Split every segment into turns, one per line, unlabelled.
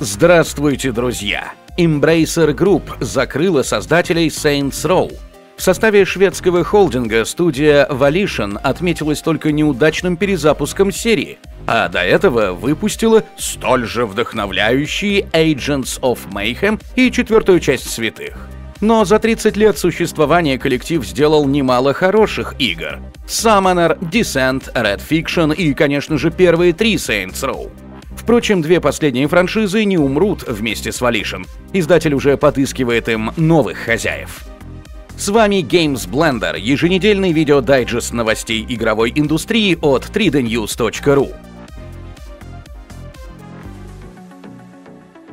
Здравствуйте, друзья! Embracer Group закрыла создателей Saints Row. В составе шведского холдинга студия Volition отметилась только неудачным перезапуском серии, а до этого выпустила столь же вдохновляющие Agents of Mayhem и четвертую часть «Святых». Но за 30 лет существования коллектив сделал немало хороших игр. Summoner, Descent, Red Fiction и, конечно же, первые три Saints Row. Впрочем, две последние франшизы не умрут вместе с Volition. Издатель уже подыскивает им новых хозяев. С вами Games Blender, еженедельный видеодайджест новостей игровой индустрии от 3dnews.ru.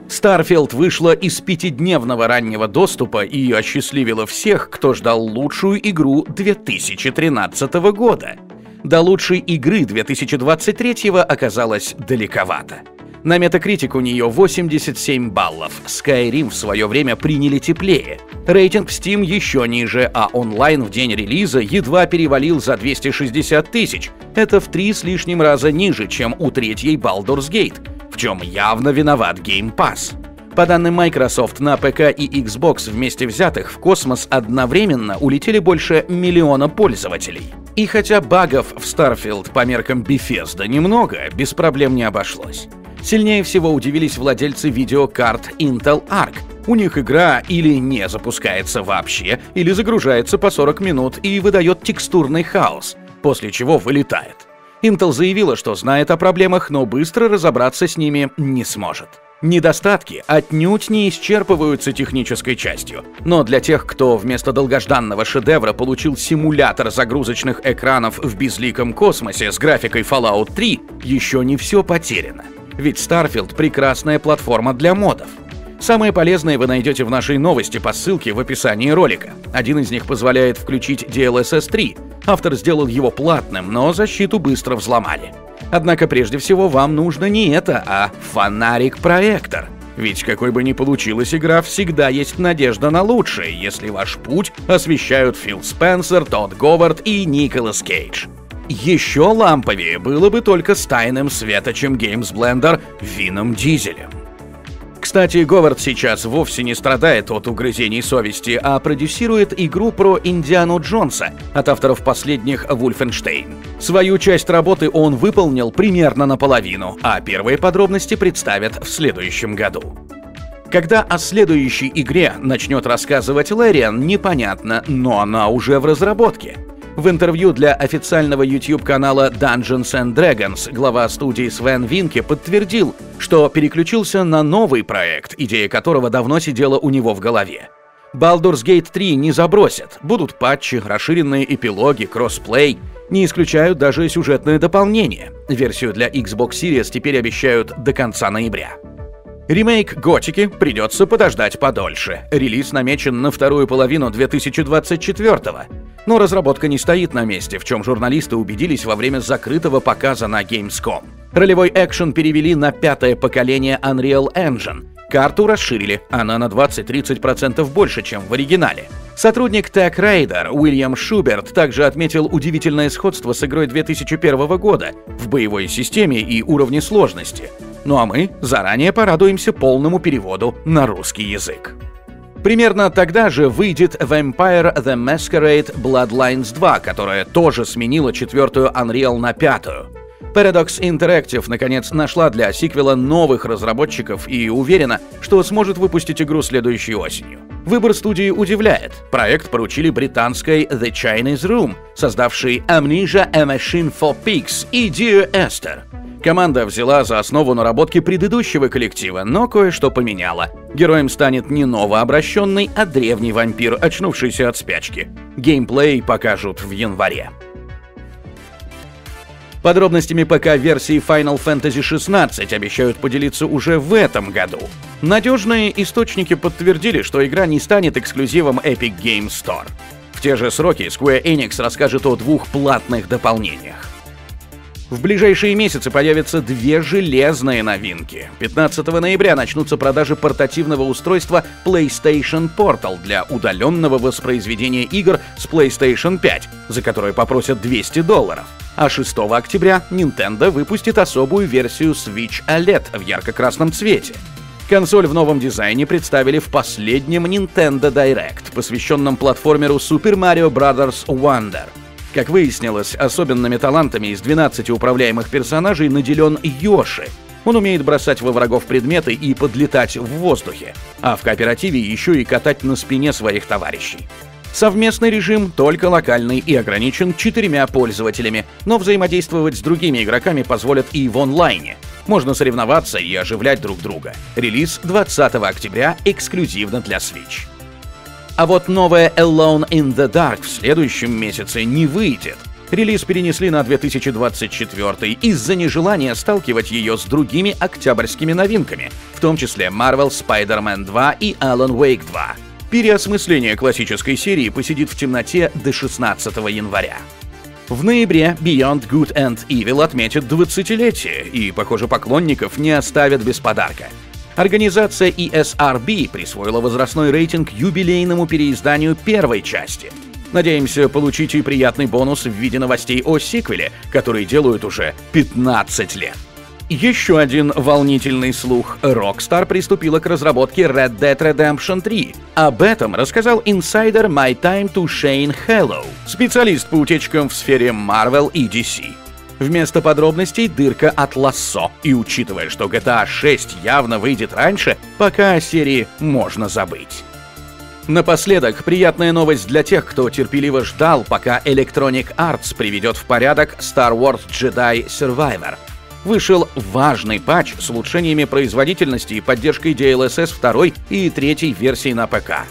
Starfield вышла из пятидневного раннего доступа и осчастливила всех, кто ждал лучшую игру 2013 года. До лучшей игры 2023 оказалось далековато. На Metacritic у нее 87 баллов. Skyrim в свое время приняли теплее. Рейтинг в Steam еще ниже, а онлайн в день релиза едва перевалил за 260 тысяч. Это в три с лишним раза ниже, чем у третьей Baldur's Gate, в чем явно виноват Game Pass. По данным Microsoft, на ПК и Xbox вместе взятых в космос одновременно улетели больше миллиона пользователей. И хотя багов в Starfield по меркам Bethesda немного, без проблем не обошлось. Сильнее всего удивились владельцы видеокарт Intel Arc. У них игра или не запускается вообще, или загружается по 40 минут и выдает текстурный хаос, после чего вылетает. Intel заявила, что знает о проблемах, но быстро разобраться с ними не сможет. Недостатки отнюдь не исчерпываются технической частью, но для тех, кто вместо долгожданного шедевра получил симулятор загрузочных экранов в безликом космосе с графикой Fallout 3, еще не все потеряно. Ведь Starfield — прекрасная платформа для модов. Самые полезные вы найдете в нашей новости по ссылке в описании ролика. Один из них позволяет включить DLSS 3. Автор сделал его платным, но защиту быстро взломали. Однако прежде всего вам нужно не это, а фонарик-проектор. Ведь какой бы ни получилась игра, всегда есть надежда на лучшее, если ваш путь освещают Фил Спенсер, Тодд Говард и Николас Кейдж. Еще ламповее было бы только с тайным светочем Games Blender Вином Дизелем. Кстати, Говард сейчас вовсе не страдает от угрызений совести, а продюсирует игру про Индиану Джонса от авторов последних «Вульфенштейн». Свою часть работы он выполнил примерно наполовину, а первые подробности представят в следующем году. Когда о следующей игре начнет рассказывать Лэриан, непонятно, но она уже в разработке. В интервью для официального YouTube-канала Dungeons and Dragons глава студии Свен Винке подтвердил, что переключился на новый проект, идея которого давно сидела у него в голове. Baldur's Gate 3 не забросят, будут патчи, расширенные эпилоги, кроссплей, не исключают даже сюжетное дополнение. Версию для Xbox Series теперь обещают до конца ноября. Ремейк Готики придется подождать подольше. Релиз намечен на вторую половину 2024 -го. Но разработка не стоит на месте, в чем журналисты убедились во время закрытого показа на Gamescom. Ролевой экшен перевели на пятое поколение Unreal Engine. Карту расширили, она на 20-30% больше, чем в оригинале. Сотрудник Tech Raider Уильям Шуберт также отметил удивительное сходство с игрой 2001 года в боевой системе и уровне сложности. Ну а мы заранее порадуемся полному переводу на русский язык. Примерно тогда же выйдет Vampire the Masquerade Bloodlines 2, которая тоже сменила четвертую Unreal на пятую. Paradox Interactive наконец нашла для сиквела новых разработчиков и уверена, что сможет выпустить игру следующей осенью. Выбор студии удивляет. Проект поручили британской The Chinese Room, создавшей Amnesia A Machine for Pigs и Dear Esther. Команда взяла за основу наработки предыдущего коллектива, но кое-что поменяла. Героем станет не новообращенный, а древний вампир, очнувшийся от спячки. Геймплей покажут в январе. Подробностями ПК-версии Final Fantasy XVI обещают поделиться уже в этом году. Надежные источники подтвердили, что игра не станет эксклюзивом Epic Games Store. В те же сроки Square Enix расскажет о двух платных дополнениях. В ближайшие месяцы появятся две железные новинки. 15 ноября начнутся продажи портативного устройства PlayStation Portal для удаленного воспроизведения игр с PlayStation 5, за которое попросят 200 долларов. А 6 октября Nintendo выпустит особую версию Switch OLED в ярко-красном цвете. Консоль в новом дизайне представили в последнем Nintendo Direct, посвященном платформеру Super Mario Bros. Wonder. Как выяснилось, особенными талантами из 12 управляемых персонажей наделен Йоши. Он умеет бросать во врагов предметы и подлетать в воздухе, а в кооперативе еще и катать на спине своих товарищей. Совместный режим только локальный и ограничен четырьмя пользователями, но взаимодействовать с другими игроками позволят и в онлайне. Можно соревноваться и оживлять друг друга. Релиз 20 октября эксклюзивно для Switch. А вот новая Alone in the Dark в следующем месяце не выйдет. Релиз перенесли на 2024 из-за нежелания сталкивать ее с другими октябрьскими новинками, в том числе Marvel Spider-Man 2 и Alan Wake 2. Переосмысление классической серии посидит в темноте до 16 января. В ноябре Beyond Good and Evil отметит 20-летие, и, похоже, поклонников не оставят без подарка. Организация ESRB присвоила возрастной рейтинг юбилейному переизданию первой части. Надеемся получить и приятный бонус в виде новостей о сиквеле, который делают уже 15 лет. Еще один волнительный слух. Rockstar приступила к разработке Red Dead Redemption 3. Об этом рассказал инсайдер My Time to Shane Hello, специалист по утечкам в сфере Marvel и DC. Вместо подробностей дырка от лассо. И учитывая, что GTA 6 явно выйдет раньше, пока о серии можно забыть. Напоследок, приятная новость для тех, кто терпеливо ждал, пока Electronic Arts приведет в порядок Star Wars Jedi Survivor — вышел важный патч с улучшениями производительности и поддержкой DLSS 2 и 3 версий на ПК.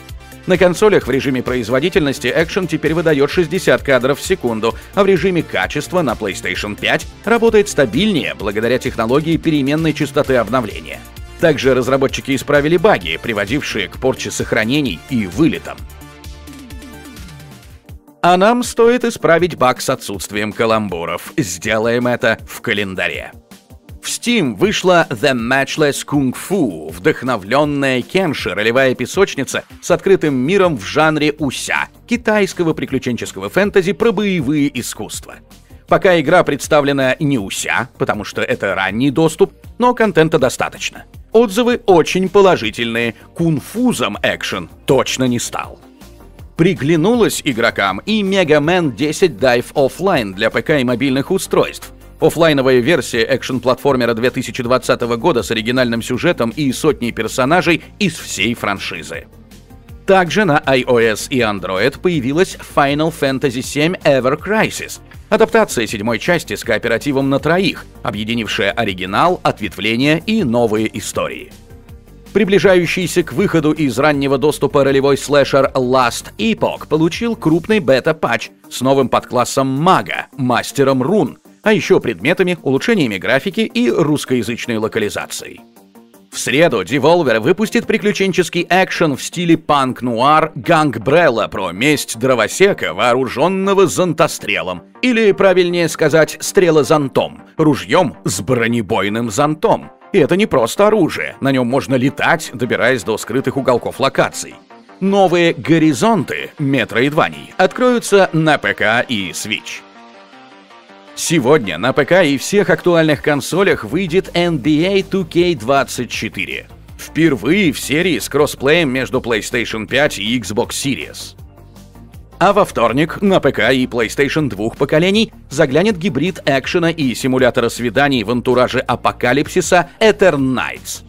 На консолях в режиме производительности Action теперь выдает 60 кадров в секунду, а в режиме качества на PlayStation 5 работает стабильнее благодаря технологии переменной частоты обновления. Также разработчики исправили баги, приводившие к порче сохранений и вылетам. А нам стоит исправить баг с отсутствием каламбуров. Сделаем это в календаре. В Steam вышла The Matchless Kung Fu, вдохновленная Кенши, ролевая песочница с открытым миром в жанре уся, китайского приключенческого фэнтези про боевые искусства. Пока игра представлена не уся, потому что это ранний доступ, но контента достаточно. Отзывы очень положительные, кунфузом экшен точно не стал. Приглянулась игрокам и Mega Man 10 Dive Offline для ПК и мобильных устройств, Оффлайновая версия экшн-платформера 2020 года с оригинальным сюжетом и сотней персонажей из всей франшизы. Также на iOS и Android появилась Final Fantasy VII Ever Crisis, адаптация седьмой части с кооперативом на троих, объединившая оригинал, ответвления и новые истории. Приближающийся к выходу из раннего доступа ролевой слэшер Last Epoch получил крупный бета-патч с новым подклассом мага, мастером рун, а еще предметами, улучшениями графики и русскоязычной локализацией. В среду Devolver выпустит приключенческий экшен в стиле панк-нуар «Гангбрелла» про месть дровосека, вооруженного зонтострелом. Или, правильнее сказать, стрелозонтом, ружьем с бронебойным зонтом. И это не просто оружие, на нем можно летать, добираясь до скрытых уголков локаций. Новые горизонты метроидваний откроются на ПК и Switch. Сегодня на ПК и всех актуальных консолях выйдет NBA 2K24. Впервые в серии с кроссплеем между PlayStation 5 и Xbox Series. А во вторник на ПК и PlayStation двух поколений заглянет гибрид экшена и симулятора свиданий в антураже апокалипсиса Eternights.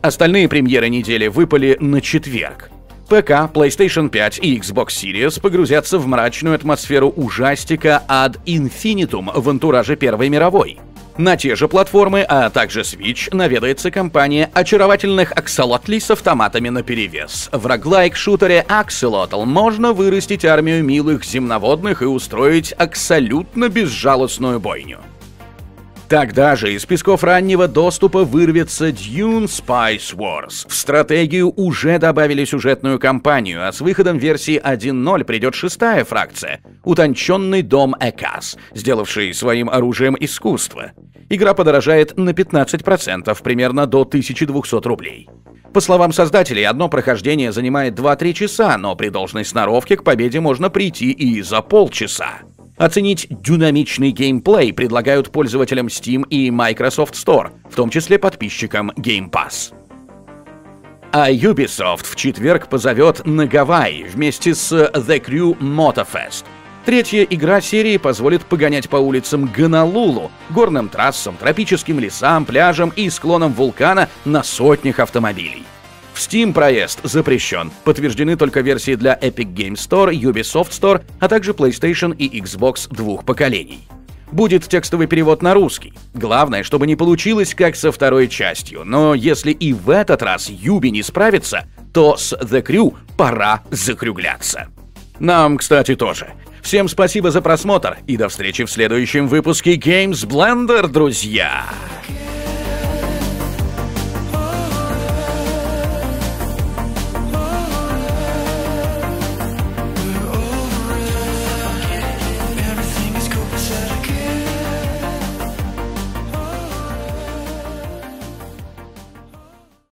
Остальные премьеры недели выпали на четверг. ПК, PlayStation 5 и Xbox Series погрузятся в мрачную атмосферу ужастика Ad Infinitum в антураже Первой мировой. На те же платформы, а также Switch, наведается компания очаровательных аксолотлей с автоматами наперевес. В роглайк-шутере Axolotl можно вырастить армию милых земноводных и устроить абсолютно безжалостную бойню. Тогда же из песков раннего доступа вырвется Dune Spice Wars. В стратегию уже добавили сюжетную кампанию, а с выходом версии 1.0 придет шестая фракция — утонченный дом Экас, сделавший своим оружием искусство. Игра подорожает на 15%, примерно до 1200 рублей. По словам создателей, одно прохождение занимает 2-3 часа, но при должной сноровке к победе можно прийти и за полчаса. Оценить динамичный геймплей предлагают пользователям Steam и Microsoft Store, в том числе подписчикам Game Pass. А Ubisoft в четверг позовет на Гавайи вместе с The Crew Motorfest. Третья игра серии позволит погонять по улицам Гонолулу, горным трассам, тропическим лесам, пляжам и склонам вулкана на сотнях автомобилей. В Steam проезд запрещен. Подтверждены только версии для Epic Game Store, Ubisoft Store, а также PlayStation и Xbox двух поколений. Будет текстовый перевод на русский. Главное, чтобы не получилось как со второй частью. Но если и в этот раз Юби не справится, то с The Crew пора закругляться. Нам, кстати, тоже. Всем спасибо за просмотр и до встречи в следующем выпуске Games Blender, друзья!